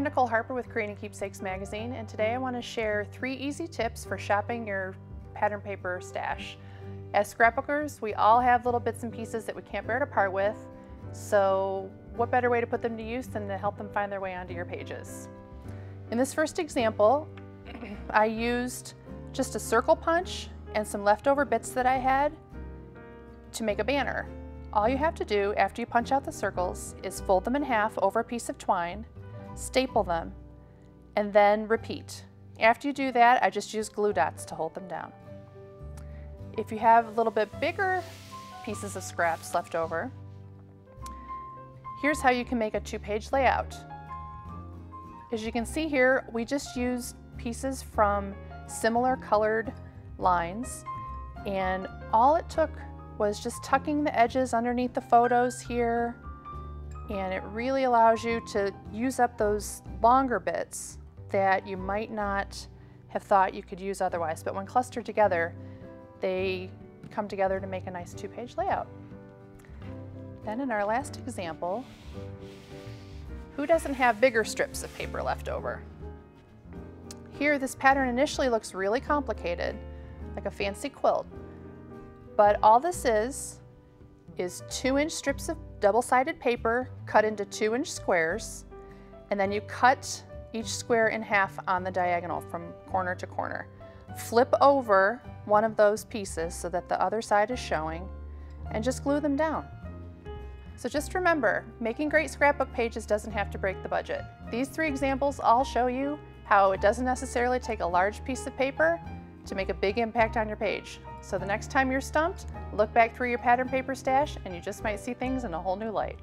I'm Nicole Harper with Creating Keepsakes magazine, and today I want to share three easy tips for shopping your pattern paper stash. As scrapbookers, we all have little bits and pieces that we can't bear to part with, so what better way to put them to use than to help them find their way onto your pages? In this first example, I used just a circle punch and some leftover bits that I had to make a banner. All you have to do after you punch out the circles is fold them in half over a piece of twine, staple them, and then repeat. After you do that, I just use glue dots to hold them down. If you have a little bit bigger pieces of scraps left over, here's how you can make a two-page layout. As you can see here, we just used pieces from similar colored lines and all it took was just tucking the edges underneath the photos here and it really allows you to use up those longer bits that you might not have thought you could use otherwise. But when clustered together, they come together to make a nice two-page layout. Then in our last example, who doesn't have bigger strips of paper left over? Here, this pattern initially looks really complicated, like a fancy quilt. But all this is, is two inch strips of double-sided paper cut into two inch squares, and then you cut each square in half on the diagonal from corner to corner. Flip over one of those pieces so that the other side is showing, and just glue them down. So just remember, making great scrapbook pages doesn't have to break the budget. These three examples all show you how it doesn't necessarily take a large piece of paper to make a big impact on your page. So the next time you're stumped, look back through your pattern paper stash and you just might see things in a whole new light.